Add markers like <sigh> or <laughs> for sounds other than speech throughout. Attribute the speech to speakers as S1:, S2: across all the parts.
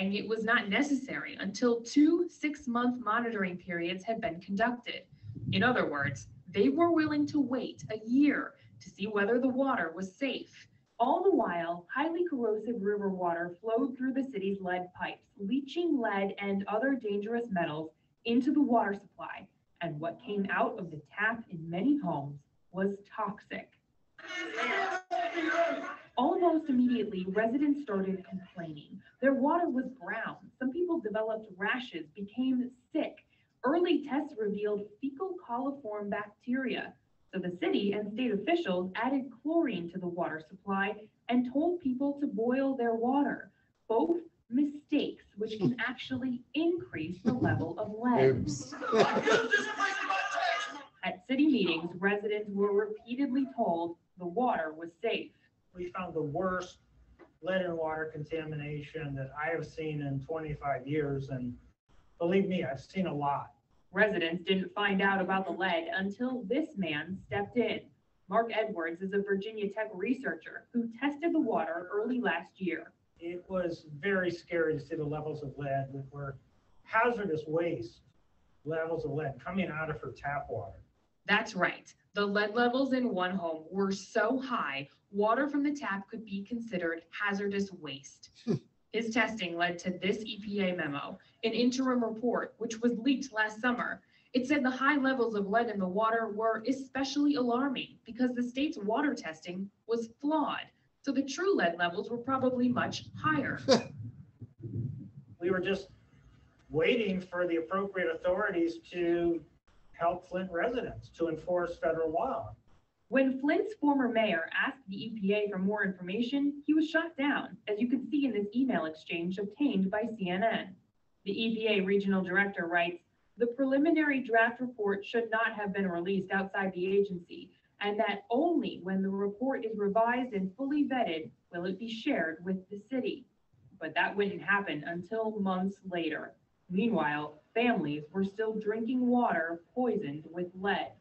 S1: saying it was not necessary until two six-month monitoring periods had been conducted. In other words, they were willing to wait a year to see whether the water was safe. All the while, highly corrosive river water flowed through the city's lead pipes, leaching lead and other dangerous metals into the water supply. And what came out of the tap in many homes was toxic. Almost immediately, residents started complaining. Their water was brown. Some people developed rashes, became sick. Early tests revealed fecal coliform bacteria. So the city and state officials added chlorine to the water supply and told people to boil their water. Both mistakes, which can <laughs> actually increase the level of lead. <laughs> At city meetings, residents were repeatedly told the water was safe.
S2: We found the worst lead and water contamination that I have seen in twenty-five years, and believe me, I've seen a lot.
S1: Residents didn't find out about the lead until this man stepped in. Marc Edwards is a Virginia Tech researcher who tested the water early last year.
S2: It was very scary to see the levels of lead that were hazardous waste, levels of lead coming out of her tap water.
S1: That's right. The lead levels in one home were so high, water from the tap could be considered hazardous waste. <laughs> Hmm. His testing led to this EPA memo, an interim report which was leaked last summer. It said the high levels of lead in the water were especially alarming because the state's water testing was flawed. So the true lead levels were probably much higher. <laughs>
S2: We were just waiting for the appropriate authorities to help Flint residents to enforce federal law.
S1: When Flint's former mayor asked the EPA for more information, he was shot down, as you can see in this email exchange obtained by CNN. The EPA regional director writes, "The preliminary draft report should not have been released outside the agency, and that only when the report is revised and fully vetted will it be shared with the city." But that wouldn't happen until months later. Meanwhile, families were still drinking water poisoned with lead.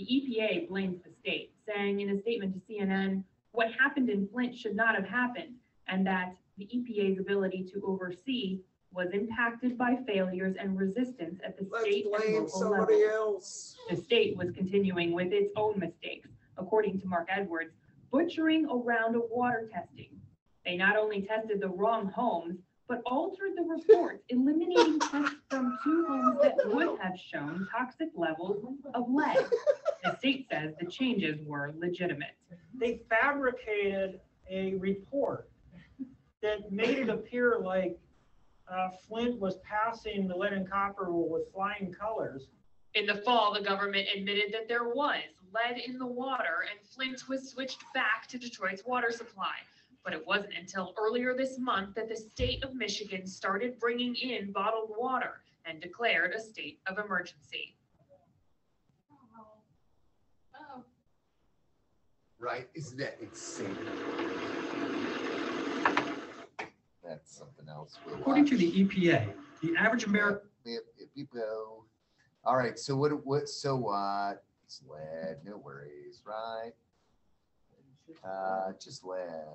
S1: The EPA blames the state, saying in a statement to CNN, what happened in Flint should not have happened, and that the EPA's ability to oversee was impacted by failures and resistance at the
S3: Let's
S1: state and local level.
S3: else.
S1: The state was continuing with its own mistakes, according to Marc Edwards, butchering a round of water testing. They not only tested the wrong homes, but altered the report, eliminating tests from two homes that would have shown toxic levels of lead. The state says the changes were legitimate.
S2: They fabricated a report that made it appear like uh, Flint was passing the lead and copper rule with flying colors.
S1: In the fall, the government admitted that there was lead in the water and Flint was switched back to Detroit's water supply. But it wasn't until earlier this month that the state of Michigan started bringing in bottled water and declared a state of emergency.
S3: Right, isn't that insane? That's something else. we'll
S4: According to the EPA, the average American,
S3: Yep, yep, yep, go. All right, so what, what, so what? It's lead, no worries, right? Uh, just lead.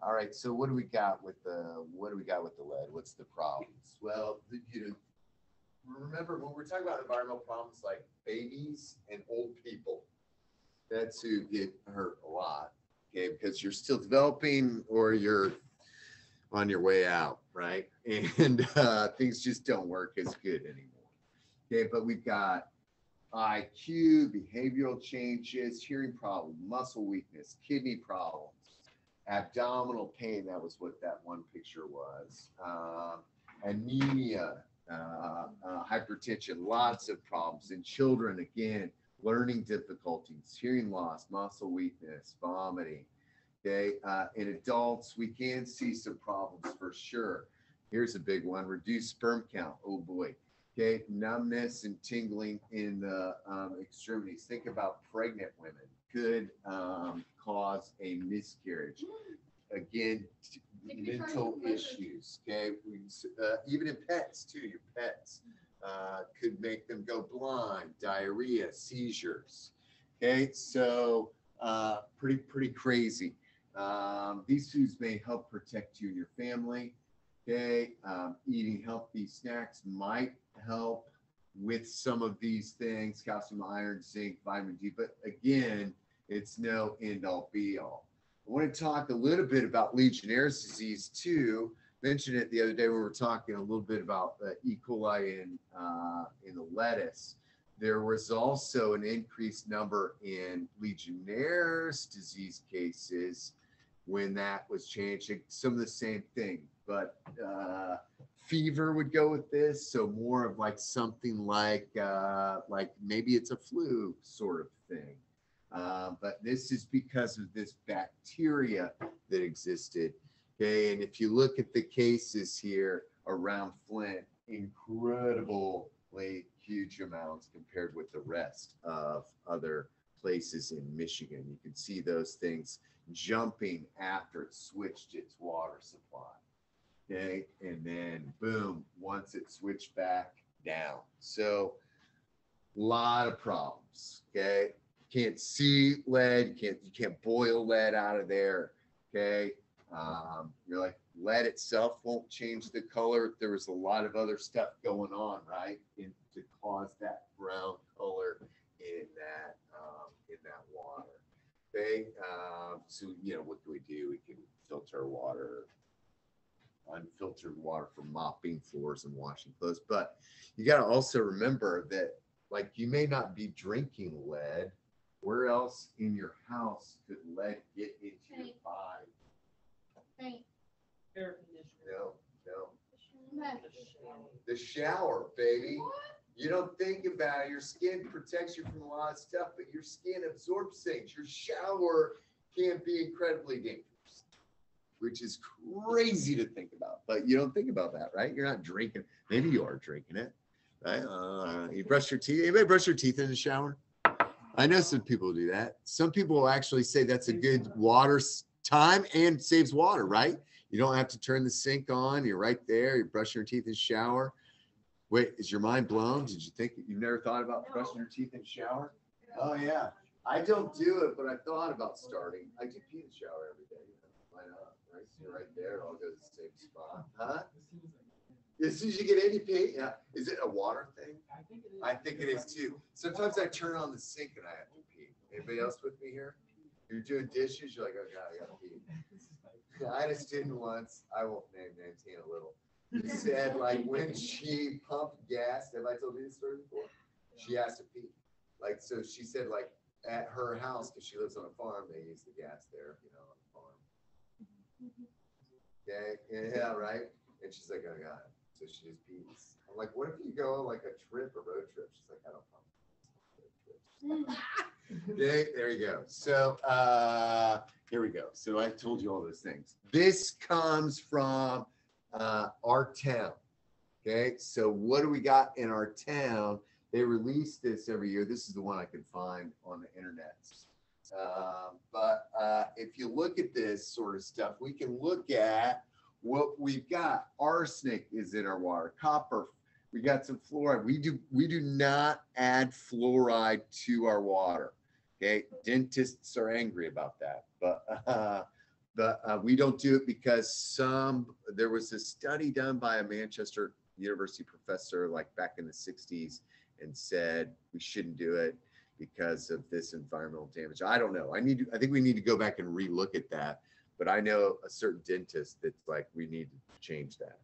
S3: All right, so what do we got with the, what do we got with the lead? What's the problems? Well, you know, remember when we're talking about environmental problems like babies and old people, that's who get hurt a lot, okay? Because you're still developing or you're on your way out, right? <laughs> And uh, things just don't work as good anymore. Okay, but we've got IQ, behavioral changes, hearing problems, muscle weakness, kidney problems, abdominal pain. That was what that one picture was. Um, anemia, uh, uh, hypertension, lots of problems in children. Again, learning difficulties, hearing loss, muscle weakness, vomiting. Okay, uh, in adults, we can see some problems for sure. Here's a big one: reduced sperm count. Oh boy. Okay, numbness and tingling in the um, extremities. Think about pregnant women could um, cause a miscarriage. Again, mental issues. Okay, We uh, even in pets too. Your pets uh, could make them go blind, diarrhea, seizures. Okay, so uh, pretty pretty crazy. Um, these foods may help protect you and your family. Okay, um, eating healthy snacks might help with some of these things, calcium, iron, zinc, vitamin D, but again, it's no end all be all. I want to talk a little bit about Legionnaire's disease too. Mentioned it the other day. when We were talking a little bit about E. coli in uh, in the lettuce. There was also an increased number in Legionnaire's disease cases when that was changed. Some of the same thing, but uh, fever would go with this. So more of like something like uh, like maybe it's a flu sort of thing. Uh, but this is because of this bacteria that existed. Okay, and if you look at the cases here around Flint, incredibly huge amounts compared with the rest of other places in Michigan. You can see those things jumping after it switched its water supply. Okay, and then boom, once it switched back down. So a lot of problems. Okay, can't see lead, you can't you can't boil lead out of there. Okay, um, you're like lead itself won't change the color. There was a lot of other stuff going on, right, in, to cause that brown color in that um, in that water. Okay, um, so you know what do we do? We can filter water, unfiltered water for mopping floors and washing clothes. But you got to also remember that, like, you may not be drinking lead. Where else in your house could lead get into your
S5: Right.
S3: body?
S5: Right.
S2: Air conditioner.
S3: No, no. The shower, baby. You don't think about it. Your skin protects you from a lot of stuff, but your skin absorbs things. Your shower can be incredibly dangerous, which is crazy to think about. But you don't think about that, right? You're not drinking. Maybe you are drinking it, right? Uh, you brush your teeth. Anybody brush your teeth in the shower? I know some people do that. Some people actually say that's a good water time and saves water, right? You don't have to turn the sink on. You're right there. You're brushing your teeth in the shower. Wait, is your mind blown? Did you think you've never thought about brushing your teeth in the shower? Oh yeah, I don't do it, but I thought about starting. I do pee in the shower every day. Right, there. It all goes to the same spot, huh? As soon as you get any pee. Yeah. Is it a water thing? I think it is too. Sometimes I turn on the sink and I have to pee. Anybody else with me here? You're doing dishes. You're like, oh god, I gotta pee. <laughs> I had a student once. I won't name names. A little he said like when she pumped gas, have I told you this story before? She has to pee. Like, so she said like at her house, because she lives on a farm, they use the gas there, you know, on the farm. Okay, yeah, right? And she's like, oh God, so she just pees. I'm like, what if you go on like a trip, a road trip? She's like, I don't pump. Okay, <laughs> there you go. So uh here we go. So I told you all those things. This comes from uh our town. Okay, so what do we got in our town? They release this every year. This is the one I could find on the internet. Um, but uh, if you look at this sort of stuff, we can look at what we've got. Arsenic is in our water, copper. We got some fluoride. We do we do not add fluoride to our water. Okay, dentists are angry about that, but uh, but uh, we don't do it because some there was a study done by a Manchester University professor like back in the 60s and said we shouldn't do it because of this environmental damage. I don't know. I need to, I think we need to go back and relook at that. But I know a certain dentist that's like we need to change that.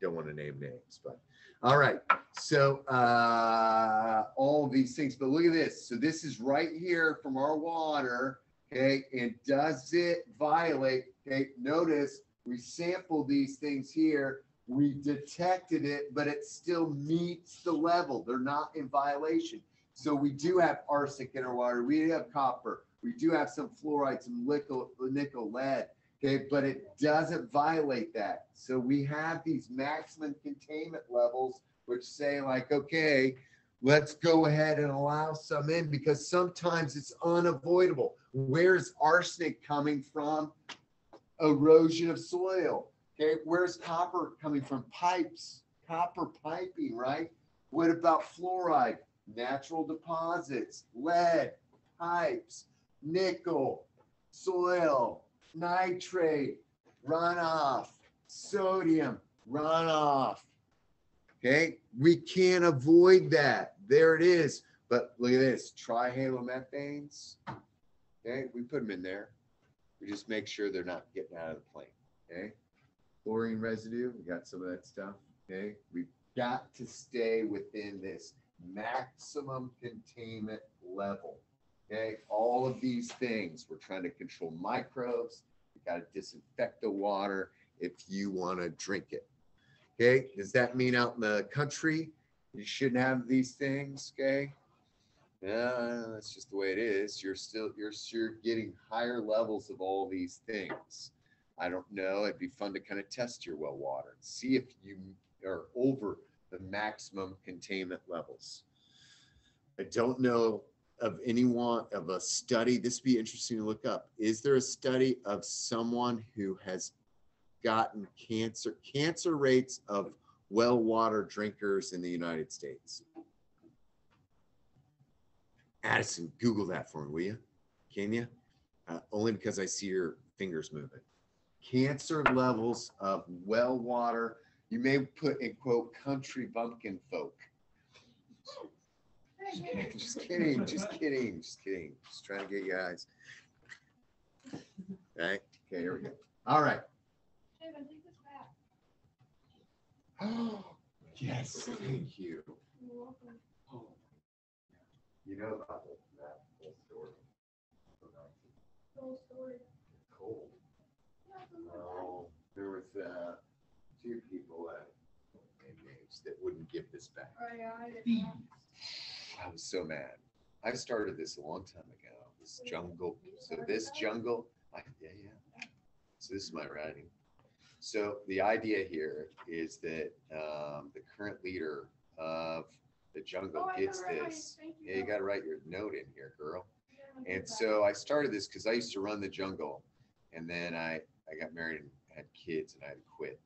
S3: Don't want to name names, but all right. So uh all these things, but look at this. So this is right here from our water. Okay, and does it violate? Okay, notice we sampled these things here. We detected it, but it still meets the level. They're not in violation. So we do have arsenic in our water. We have copper. We do have some fluoride, some nickel, nickel, lead. Okay, but it doesn't violate that. So we have these maximum containment levels, which say like, okay, let's go ahead and allow some in because sometimes it's unavoidable. Where's arsenic coming from? Erosion of soil. Okay, where's copper coming from? Pipes, copper piping, right? What about fluoride? Natural deposits, lead, pipes, nickel, soil, nitrate, runoff. sodium runoff. Okay, we can't avoid that. There it is. But look at this, trihalomethanes. Okay, we put them in there. We just make sure they're not getting out of the plane. Okay, chlorine residue, we got some of that stuff. Okay, we've got to stay within this maximum containment level. Okay, all of these things, we're trying to control microbes. We got to disinfect the water if you want to drink it. Okay, does that mean out in the country you shouldn't have these things? Okay. Yeah, that's just the way it is. You're still you're you're getting higher levels of all these things. I don't know. It'd be fun to kind of test your well water and see if you are over the maximum containment levels. I don't know of anyone of a study. This would be interesting to look up. Is there a study of someone who has gotten cancer cancer rates of well water drinkers in the United States? Addison, Google that for me, will you? Can you? Uh, only because I see your fingers moving. Cancer levels of well water. You may put in quote country bumpkin folk. Just kidding, <laughs> just kidding, just kidding, just kidding. Just trying to get you guys. Okay, okay, here we go. All right.
S5: David, take this back.
S3: Yes, thank you.
S5: You're welcome.
S3: Oh, You know about the- that whole story.
S5: Whole story.
S3: Cold.
S5: Yeah, something like that.
S3: Oh, there was, uh, two people that, name names, that wouldn't give this back.
S5: Oh, yeah, I.
S3: I was so mad. I started this a long time ago, this jungle. So this jungle, I, yeah, yeah. So this is my writing. So the idea here is that, um, the current leader of the jungle
S5: Oh,
S3: gets
S5: gotta write my
S3: this.
S5: you
S3: Yeah, you gotta write your note in here, girl.
S5: Yeah,
S3: And
S5: get that.
S3: so I started this because I used to run the jungle and then I, I got married and had kids and I had to quit.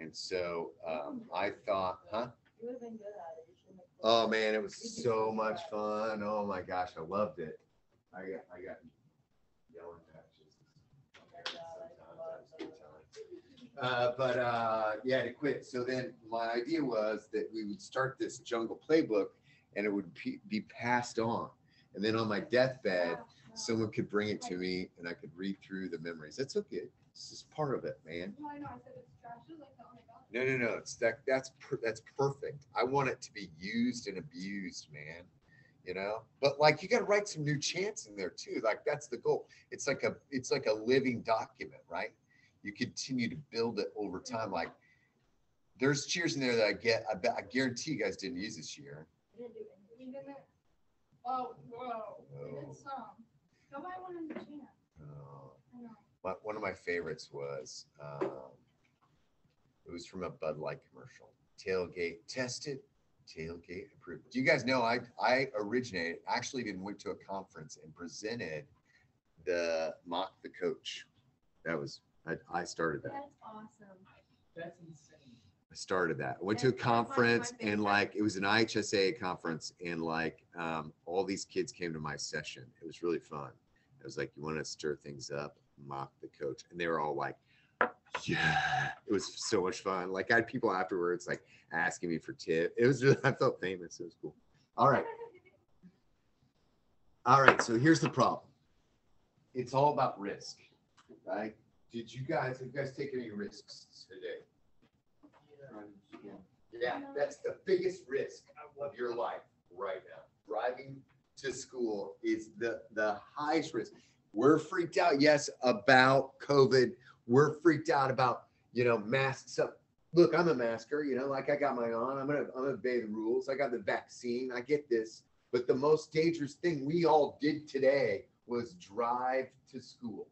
S3: And so um, I thought, huh?
S6: You would have been good at it. You shouldn't have.
S3: Oh, man, it was so much fun. Oh my gosh, I loved it. I got, I got yelling matches. Uh, but uh, yeah, to quit. So then my idea was that we would start this jungle playbook and it would pe- be passed on. And then on my deathbed, someone could bring it to me and I could read through the memories. That's okay. This is part of it, man.
S5: No, I know, I said it's trash. She was like, oh my god.
S3: No, no, no. It's that that's per, that's perfect. I want it to be used and abused, man. You know, but like you got to write some new chants in there too. Like that's the goal. It's like a it's like a living document, right? You continue to build it over time. Like there's cheers in there that I get. I bet I guarantee you guys didn't use this year.
S6: You didn't do anything.
S5: Didn't. Oh, whoa. We did some. Go buy one in the chance.
S3: Oh.
S5: I know.
S3: My, one of my favorites was um, it was from a Bud Light commercial. Tailgate tested, tailgate approved. Do you guys know I I originated actually even went to a conference and presented the mock the coach. That was I, I started that.
S6: That's awesome.
S4: That's insane.
S3: I started that. I went to a
S6: That's- that's one of my
S3: conference and like it was an IHSA conference and like um, all these kids came to my session. It was really fun. It was like you want to stir things up, mock the coach, and they were all like, "Yeah!" It was so much fun. Like I had people afterwards like asking me for tip. It was just I felt famous. It was cool. All right, all right. So here's the problem. It's all about risk, right? Did you guys have you guys taken any risks today? Yeah. Yeah, that's the biggest risk of your life right now. Driving to school is the, the highest risk. We're freaked out, yes, about COVID. We're freaked out about, you know, masks up. Look, I'm a masker, you know, like I got my on. I'm gonna I'm gonna obey the rules. I got the vaccine. I get this. But the most dangerous thing we all did today was drive to school.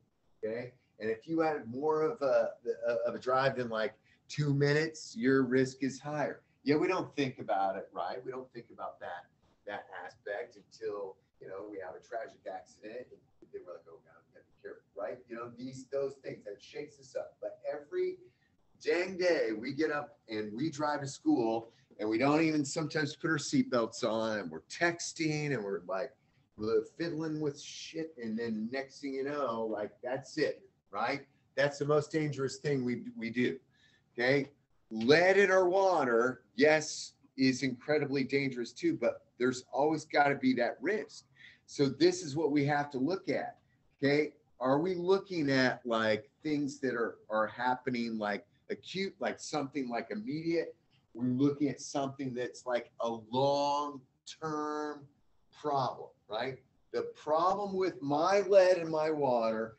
S3: Okay. And if you had more of a of a drive than like two minutes, your risk is higher. Yeah, we don't think about it, right? We don't think about that that aspect until you know we have a tragic accident. Then we're like, oh god, gotta be careful, right? You know, these those things that shakes us up. But every dang day we get up and we drive to school and we don't even sometimes put our seatbelts on and we're texting and we're like fiddling with shit and then next thing you know like that's it right that's the most dangerous thing we we do Okay, lead in our water, yes, is incredibly dangerous too, but there's always got to be that risk. So this is what we have to look at. Okay, are we looking at like things that are are happening like acute, like something like immediate? We're looking at something that's like a long term problem, right? The problem with my lead in my water,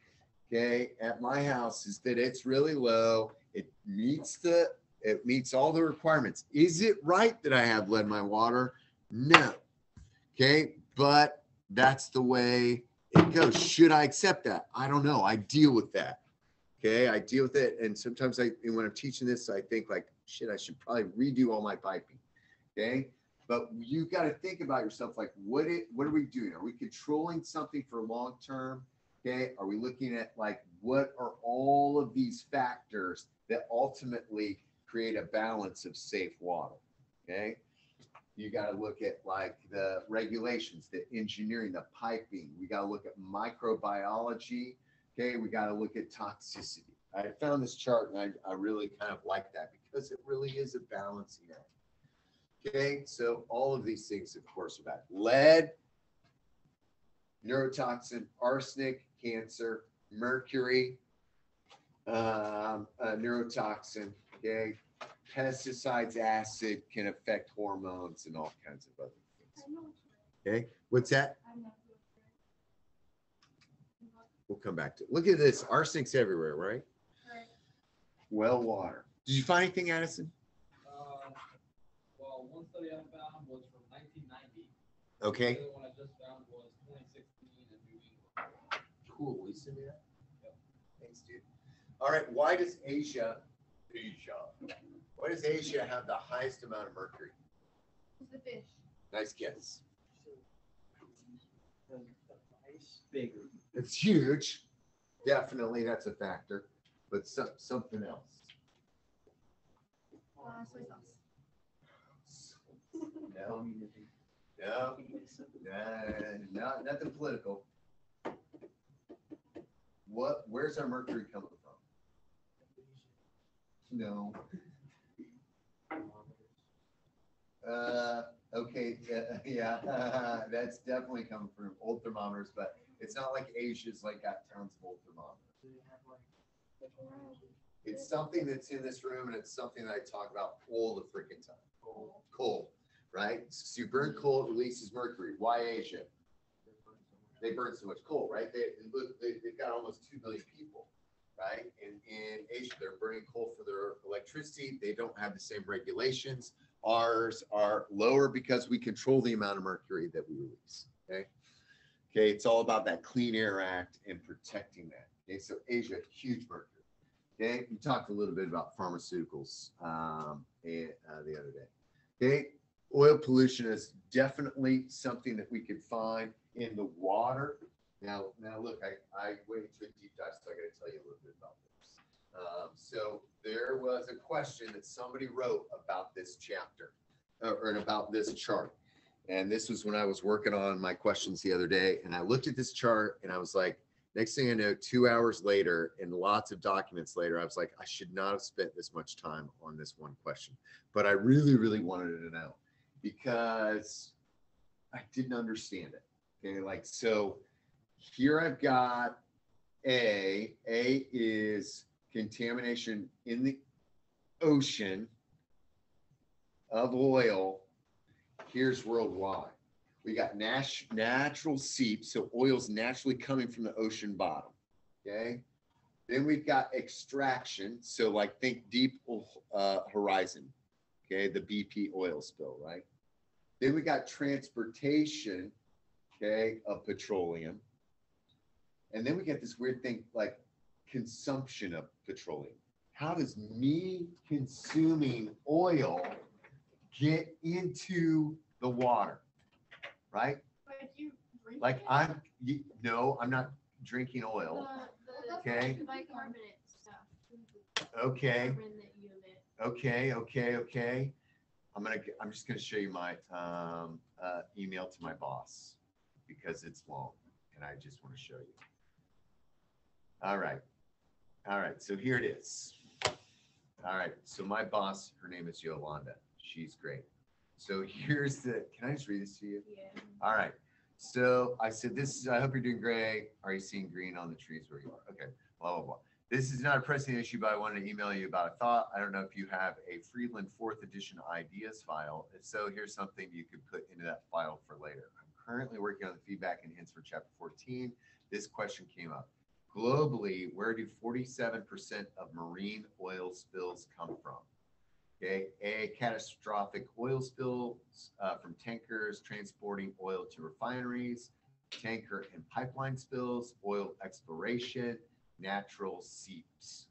S3: okay, at my house is that it's really low. It meets the it meets all the requirements. Is it right that I have lead in my water? No. Okay, but that's the way it goes. Should I accept that? I don't know. I deal with that. Okay, I deal with it. And sometimes I, when I'm teaching this, I think like, shit, I should probably redo all my piping. Okay, but you've got to think about yourself like, what it, what are we doing? Are we controlling something for long term? Okay, are we looking at like, what are all of these factors that ultimately create a balance of safe water? Okay, you got to look at like the regulations, the engineering, the piping. We got to look at microbiology. Okay, we got to look at toxicity. I found this chart and I, I really kind of like that because it really is a balancing act. Okay, so all of these things, of course, are bad. Lead, neurotoxin, arsenic, cancer, mercury, um, uh, neurotoxin. Okay, pesticides, acid can affect hormones and all kinds of other things.
S5: I know what you're-
S3: Okay, what's that?
S5: I know what you're-
S3: We'll come back to it. Look at this. Arsenic's everywhere, right?
S5: Right.
S3: Well water. Did you find anything, Addison?
S7: Uh, Well, one study I found was from nineteen ninety.
S3: Okay.
S7: The other one I just found was twenty sixteen in New England.
S3: Cool. Will you send me that? Thanks, dude. All right. Why does Asia, Asia, why does Asia have the highest amount of mercury?
S5: Who's the fish?
S3: Nice guess.
S2: Bigger.
S3: It's huge. Definitely, that's a factor. But some, something else.
S5: Uh, soy sauce.
S3: No, no, no, not nothing political. What? Where's our mercury coming from? No. Uh, okay, uh, <laughs> yeah, <laughs> that's definitely coming from old thermometers, but it's not like Asia's like got tons of old thermometers. It's something that's in this room and it's something that I talk about all the freaking time. Coal, right? So you burn coal, it releases mercury. Why Asia? They burn so much coal, right? They, look, they, they've got almost 2 million people, right? And in Asia, they're burning coal for their electricity. They don't have the same regulations. Ours are lower because we control the amount of mercury that we release, okay? Okay, it's all about that Clean Air Act and protecting that. Okay, so Asia, huge mercury. Okay, we talked a little bit about pharmaceuticals um, and, uh, the other day. Okay, oil pollution is definitely something that we could find in the water. Now, now look, I, I went into a deep dive, so I gotta tell you a little bit about this. Um, so there was a question that somebody wrote about this chapter uh, or about this chart. And this was when I was working on my questions the other day and I looked at this chart and I was like, next thing I know, two hours later and lots of documents later, I was like, I should not have spent this much time on this one question. But I really, really wanted to know because I didn't understand it. Okay, like so here I've got A. A is contamination in the ocean of oil. Here's worldwide. We got nat- natural seeps, so oil's naturally coming from the ocean bottom. Okay. Then we've got extraction. So, like, think deep uh, horizon. Okay. The BP oil spill, right? Then we got transportation, okay, of petroleum. And then we get this weird thing like consumption of petroleum. How does me consuming oil get into the water? Right?
S5: But you drink
S3: Like
S5: it?
S3: I'm, you, no, I'm not drinking oil.
S5: The- the
S3: Okay.
S5: Bicarbonate stuff.
S3: Okay,
S5: Carbon that you emit.
S3: okay, okay, okay. I'm gonna, I'm just gonna show you my um, uh, email to my boss because it's long and I just want to show you. All right. All right. So here it is. All right, so my boss, her name is Yolanda. She's great. So here's the, can I just read this to you?
S6: Yeah.
S3: All right. So I said, this is, I hope you're doing great. Are you seeing green on the trees where you are? Okay, blah, blah, blah. This is not a pressing issue, but I wanted to email you about a thought. I don't know if you have a Friedland fourth edition ideas file. If so, here's something you could put into that file for later. I'm currently working on the feedback and hints for chapter 14. This question came up. Globally, where do 47% of marine oil spills come from? Okay, A, catastrophic oil spills uh, from tankers transporting oil to refineries, tanker and pipeline spills, oil exploration, natural seeps,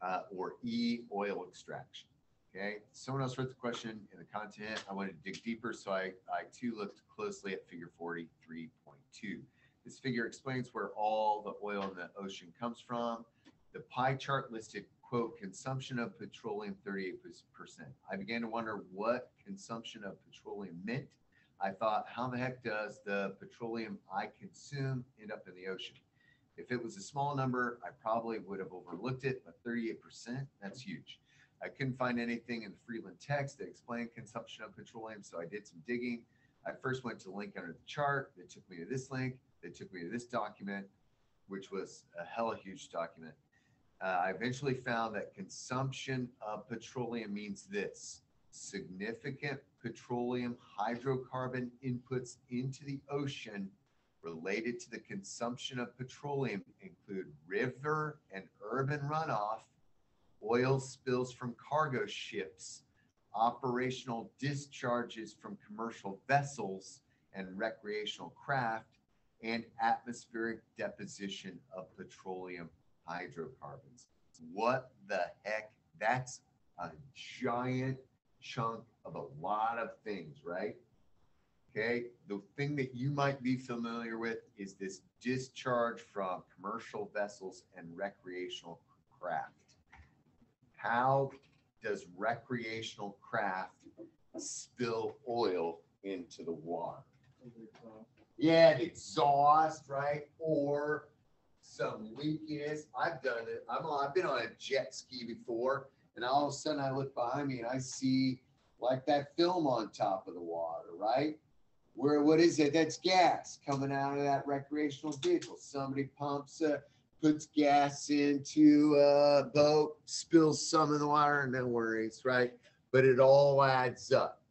S3: uh, or E, oil extraction. Okay, someone else wrote the question in the content. I wanted to dig deeper, so I, I too looked closely at figure 43.2. This figure explains where all the oil in the ocean comes from. The pie chart listed, quote, consumption of petroleum 38%. I began to wonder what consumption of petroleum meant. I thought, how the heck does the petroleum I consume end up in the ocean? If it was a small number, I probably would have overlooked it, but 38%, that's huge. I couldn't find anything in the Friedland text that explained consumption of petroleum, so I did some digging. I first went to the link under the chart that took me to this link, that took me to this document, which was a hella huge document. Uh, I eventually found that consumption of petroleum means this significant petroleum hydrocarbon inputs into the ocean related to the consumption of petroleum include river and urban runoff, oil spills from cargo ships, operational discharges from commercial vessels and recreational craft, and atmospheric deposition of petroleum hydrocarbons. What the heck? That's a giant chunk of a lot of things, right? Okay, the thing that you might be familiar with is this discharge from commercial vessels and recreational craft. How does recreational craft spill oil into the water? Yeah, the exhaust, right? Or some leakiness. I've done it. I'm on, I've been on a jet ski before, and all of a sudden I look behind me and I see like that film on top of the water, right? Where what is it? That's gas coming out of that recreational vehicle. Somebody pumps a puts gas into a boat, spills some in the water, and no worries, right? But it all adds up.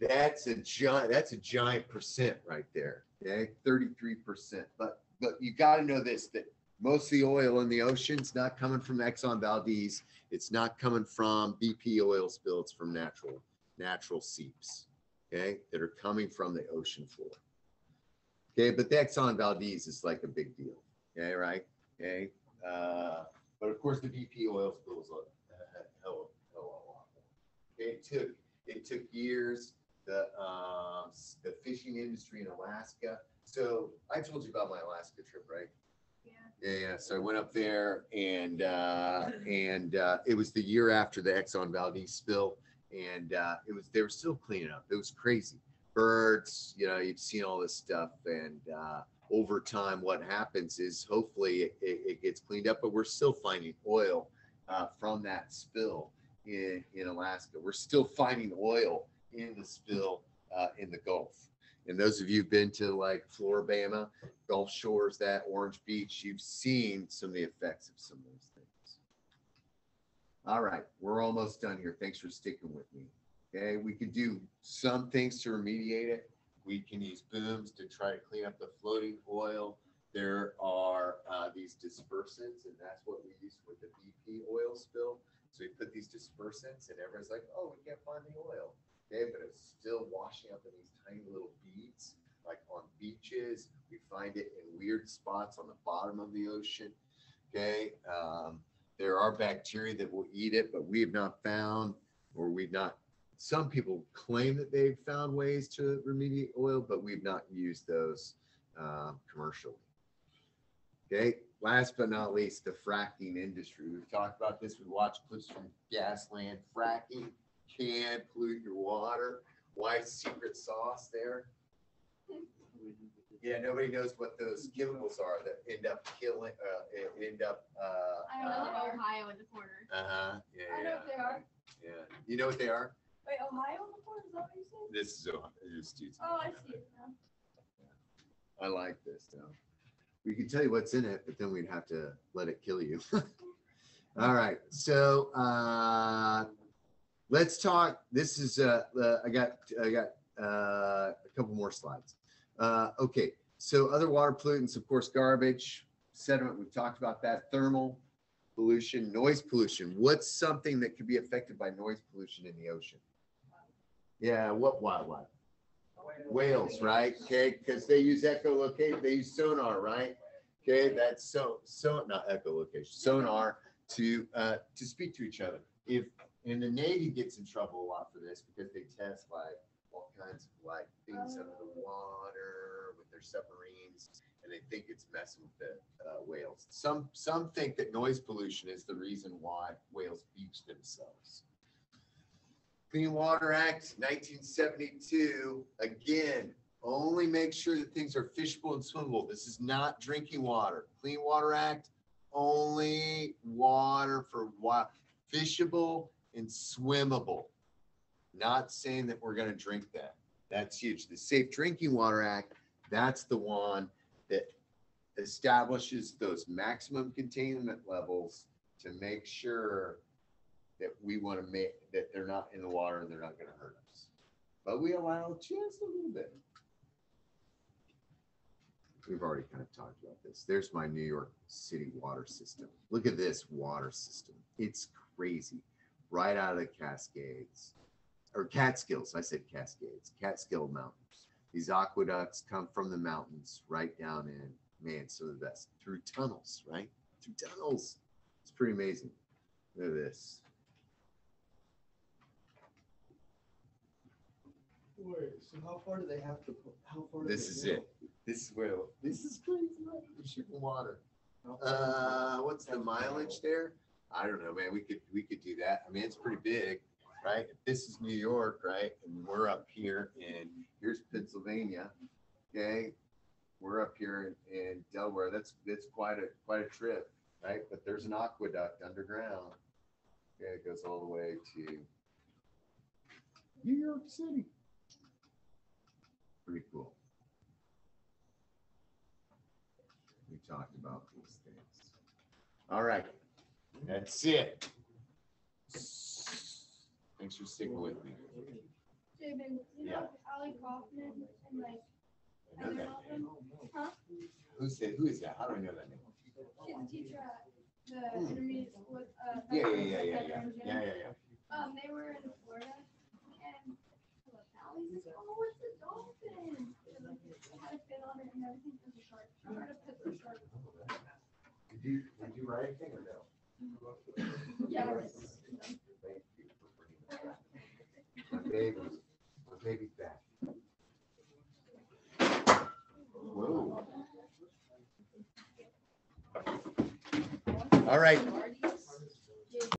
S3: That's a giant. That's a giant percent right there. Okay, thirty-three percent. But but you got to know this: that most of the oil in the ocean's not coming from Exxon Valdez. It's not coming from BP oil spills from natural natural seeps. Okay, that are coming from the ocean floor. Okay, but the Exxon Valdez is like a big deal. Okay, right? Okay, uh, but of course the BP oil spills a hell, it took it took years. The um, the fishing industry in Alaska. So I told you about my Alaska trip, right?
S5: Yeah.
S3: Yeah, yeah. So I went up there and uh, and uh, it was the year after the Exxon Valdez spill, and uh, it was they were still cleaning up. It was crazy. Birds, you know, you've seen all this stuff, and uh, over time, what happens is hopefully it, it, it gets cleaned up, but we're still finding oil uh, from that spill in in Alaska. We're still finding oil in the spill uh, in the Gulf. And those of you who've been to like Flora-Bama, Gulf Shores, that Orange Beach, you've seen some of the effects of some of those things. All right, we're almost done here. Thanks for sticking with me. Okay, we can do some things to remediate it. We can use booms to try to clean up the floating oil. There are uh, these dispersants, and that's what we use with the BP oil spill. So we put these dispersants, and everyone's like, "Oh, we can't find the oil." But it's still washing up in these tiny little beads, like on beaches. We find it in weird spots on the bottom of the ocean. Okay, um, there are bacteria that will eat it, but we have not found, or we've not. Some people claim that they've found ways to remediate oil, but we've not used those um, commercially. Okay, last but not least, the fracking industry. We've talked about this. We watched clips from Gasland. Fracking can pollute your water. Why secret sauce there? Yeah, nobody knows what those chemicals are that end up killing, uh, end up, uh.
S5: I don't know, like Ohio in the corner.
S3: Uh-huh, yeah,
S6: I know
S3: yeah,
S6: what they are.
S3: yeah. You know what they are?
S6: Wait, Ohio before, is that what you said?
S3: This is, Ohio- this is,
S6: Oh, I see it now.
S3: I like this though. We can tell you what's in it, but then we'd have to let it kill you. <laughs> All right, so, uh, let's talk, this is, uh, uh, I got, I got, uh, a couple more slides. Uh, okay, so other water pollutants, of course, garbage, sediment, we've talked about that, thermal pollution, noise pollution. What's something that could be affected by noise pollution in the ocean? Yeah, what wildlife? Whales, right? Okay, because they use echolocate, they use sonar, right? Okay, that's so, so, not echolocation, sonar to, uh, to speak to each other. If, and the Navy gets in trouble a lot for this because they test like all kinds of like things under the water with their submarines and they think it's messing with the uh, whales. Some, some think that noise pollution is the reason why whales beach themselves. Clean Water Act, nineteen seventy-two, again, only make sure that things are fishable and swimmable. This is not drinking water. Clean Water Act, only water for wa, fishable and swimmable. Not saying that we're gonna drink that. That's huge. The Safe Drinking Water Act, that's the one that establishes those maximum containment levels to make sure that we want to make, that they're not in the water and they're not gonna hurt us. But we allow just a little bit. We've already kind of talked about this. There's my New York City water system. Look at this water system. It's crazy. Right out of the Cascades or Catskills. I said Cascades, Catskill Mountains. These aqueducts come from the mountains right down in, man, some of the best through tunnels, right? Through tunnels. It's pretty amazing. Look at this.
S8: Wait, so how far do they have to, put- how far?
S3: This is
S8: go?
S3: it. This is where, this is crazy. right? We're shooting water. Uh, what's the mileage there? I don't know, man. We could, we could do that. I mean, it's pretty big, right? This is New York, right? And we're up here and here's Pennsylvania. Okay? We're up here in, in Delaware. That's, that's quite a, quite a trip, right? But there's an aqueduct underground. Okay, it goes all the way to New York City. Pretty cool. We talked about these things. All right, that's it. Thanks for sticking with me.
S6: David, you
S3: Yeah.
S6: know Ali Kaufman and like,
S3: I know that name.
S6: Huh?
S3: Who's that? Who is that? How do I know that name?
S6: She's a teacher at the intermediate school. uh,
S3: Hmm. Yeah, yeah, yeah, yeah, yeah, yeah, yeah, yeah.
S6: Um, they were in Florida and Allie's like, oh, it's a dolphin. Like, had a fin on it and everything was a shark. Tried to pet the shark.
S3: Did you, did you write anything or no?
S6: Yes.
S3: My baby, my baby's back. Whoa. All right,